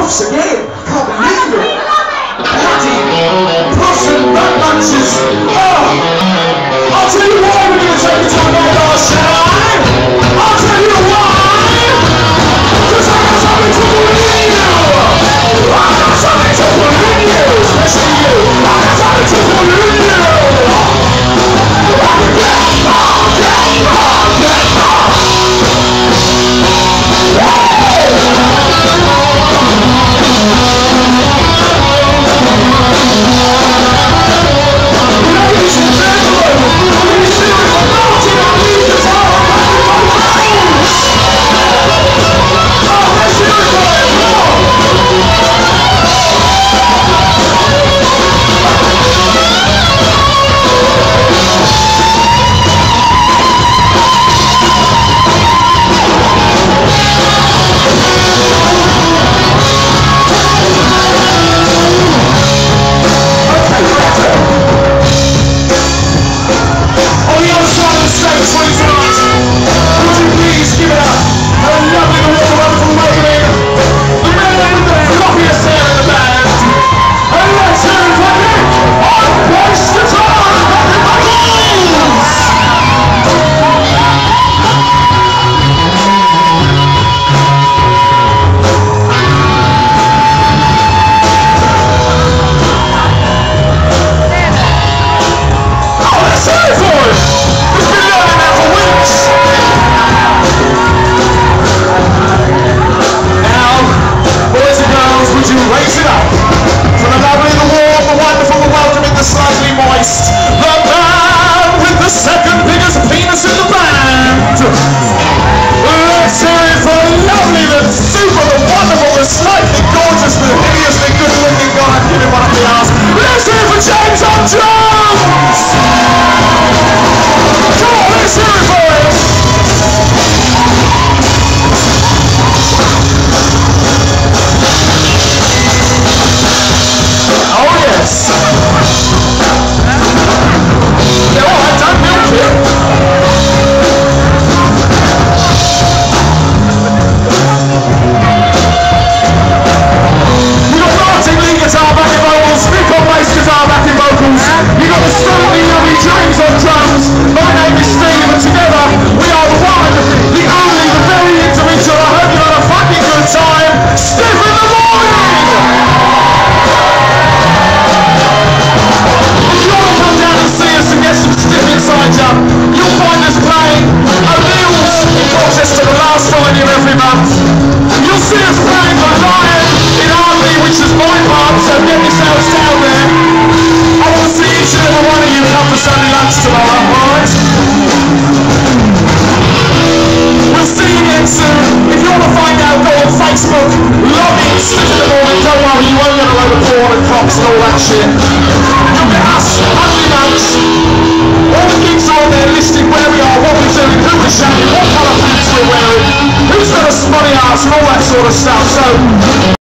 once again. Come Georgia! every month. You'll see us playing by Lion in Army, which is my part, so get yourselves down there. I want to see each and every one of you come for Sunday lunch tomorrow, alright? We'll see you again soon. Uh, if you want to find out, go on Facebook, log in, in the morning, don't worry, you won't get a load of porn and cops and all that shit. miles from all that sort of stuff. So.